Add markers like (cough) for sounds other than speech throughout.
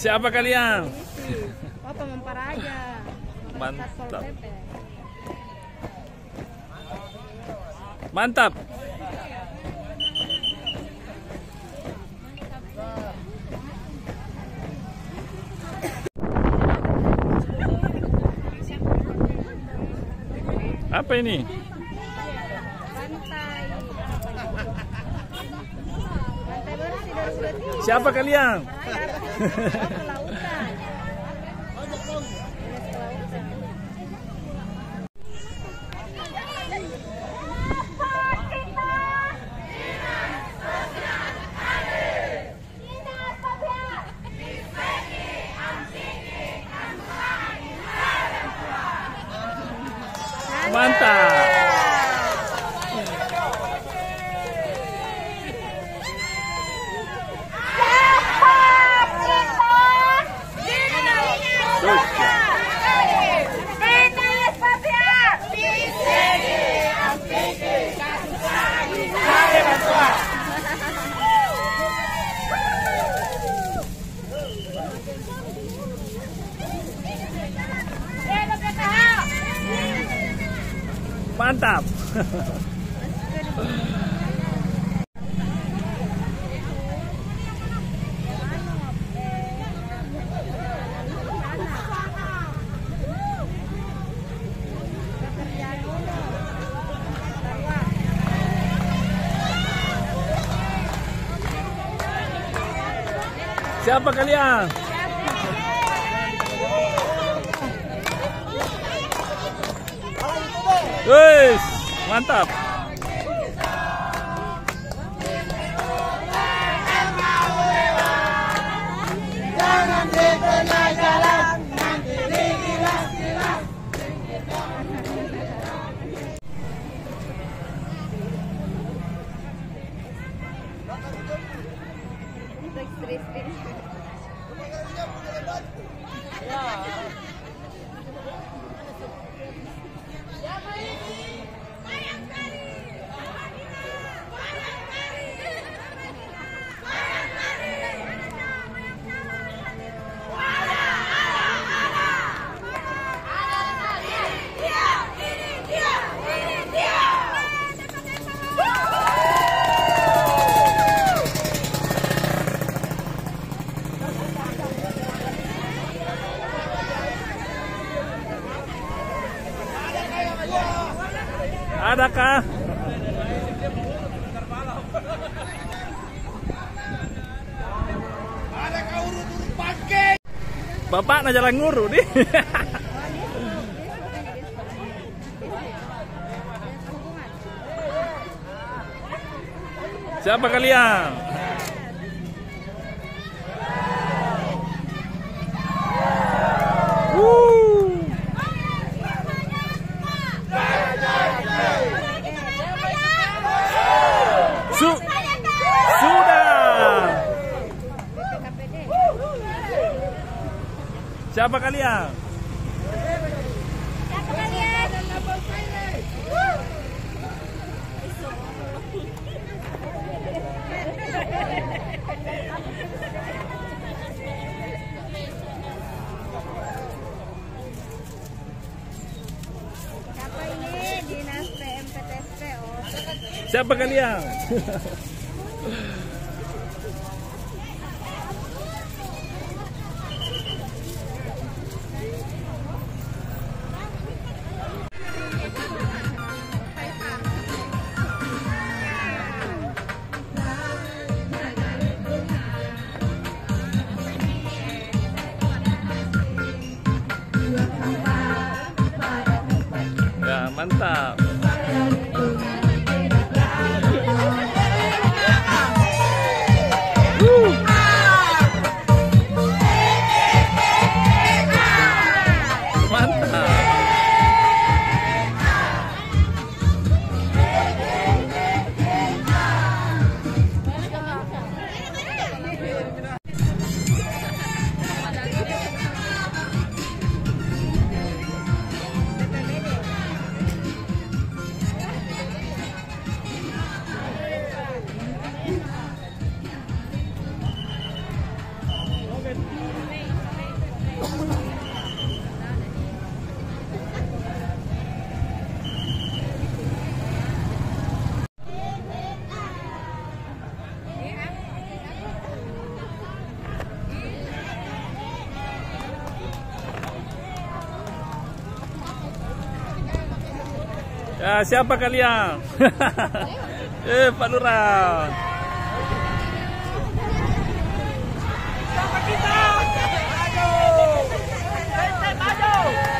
Siapa kalian? Papa memparaja. Mantap. Mantap. Apa ini? Siapa kalian? Mantap. Mantap. Siapa kalian? Wes, mantap. Adakah? Bapak na jalan nguru nih. (laughs) Siapa kalian? Siapa kalian? Siapa ini? Dinas PMPTSP. Oh, Siapa kalian? (laughs) Mantap. Ya, siapa kalian? (laughs) eh, Pak Lurah. Asam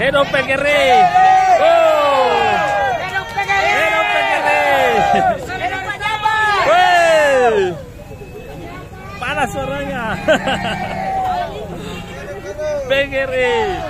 ¡Jero Pequerrey! ¡Oh! ¡Para Soraya! (laughs) ¡Pequerrey!